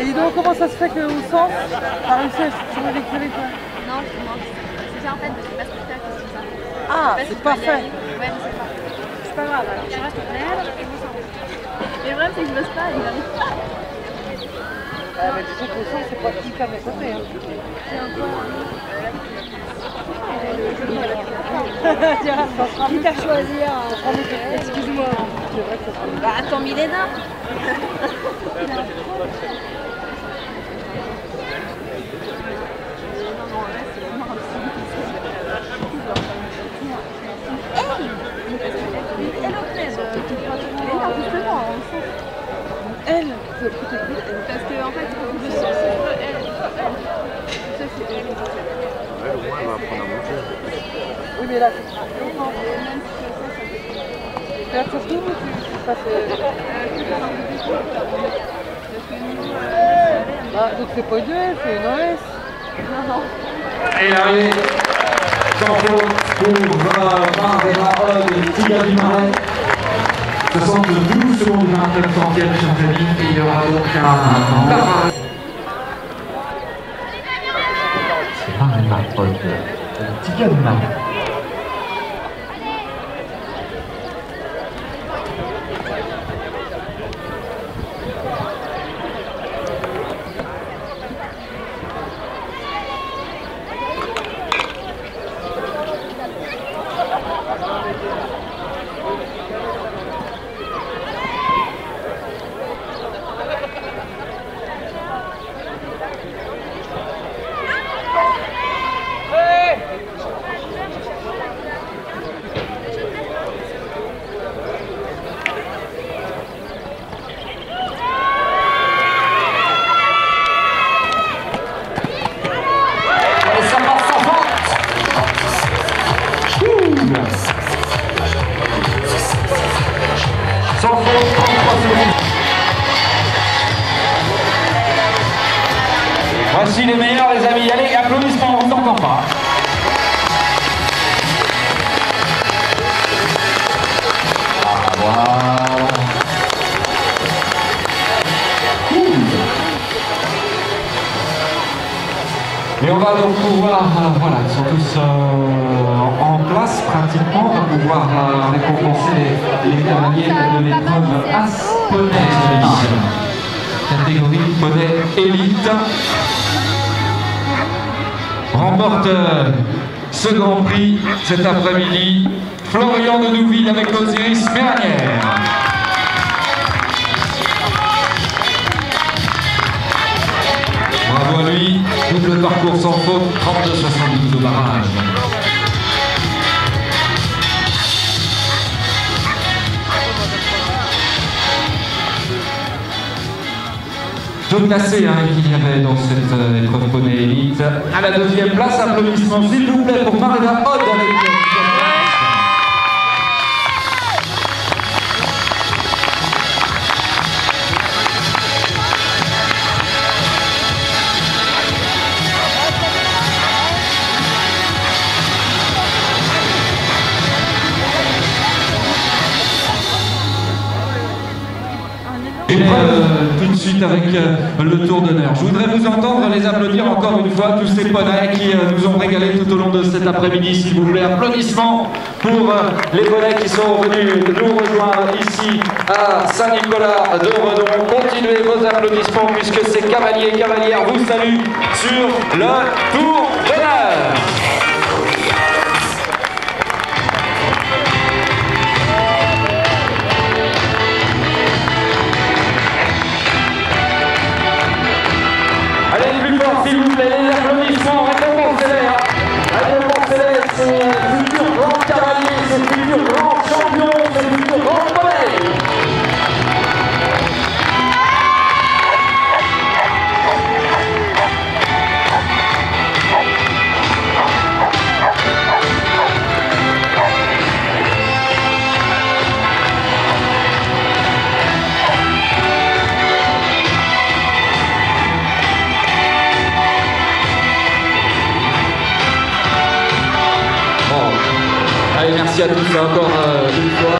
Et dis donc, comment ça se fait que au sens, t'as réussi à crevets quoi Non, c'est moi. C'est ça en fait, c'est pas spectacle, c'est ça. Ah, Je c'est si pas tu peux y fait. aller. Ouais, mais c'est pas. C'est pas grave, alors clair et vous le problème, c'est que je bosse pas et j'arrive pas. Ah, mais tu sais qu'au c'est pas hyper mes côtés. Hein. C'est un peu. Sera vite à choisir. Excuse-moi. Bah, attends, Milena Elle, elle. Parce que en fait, le sens c'est pas elle, elle. Ça c'est elle. Ouais, au moins, elle va apprendre à monter. Oui, mais là, c'est. Euh, Ah, donc c'est pas une c'est une OS. Et sans faute pour euh, Mareva Odd et Tiga du Marais. 72 secondes 29 centièmes, et il y aura donc un. C'est Mareva Odd et Tiga Voici les meilleurs, les amis. Allez, applaudissements. Et on va donc pouvoir, euh, voilà, ils sont tous euh, en place pratiquement, on va pouvoir euh, récompenser les, les cavaliers de l'épreuve Asponais catégorie poney élite. Remporte ce grand prix cet après-midi, Florian de Nouville avec l'Osiris Méranière. Double parcours sans faute, 32-72 au barrage. Tout cassé hein, qu'il y avait dans cette euh, épreuve poney élite. À la deuxième place, applaudissements s'il vous plaît pour Marina Odd avec euh, tout de suite avec euh, le tour d'honneur. Je voudrais vous entendre les applaudir encore une fois, tous ces poneys qui euh, nous ont régalé tout au long de cet après-midi, s'il vous plaît. Applaudissements pour euh, les poneys qui sont venus nous rejoindre ici à Saint-Nicolas de Redon. Continuez vos applaudissements puisque ces cavaliers et cavalières vous saluent sur le tour champion Merci à tous encore euh, une fois.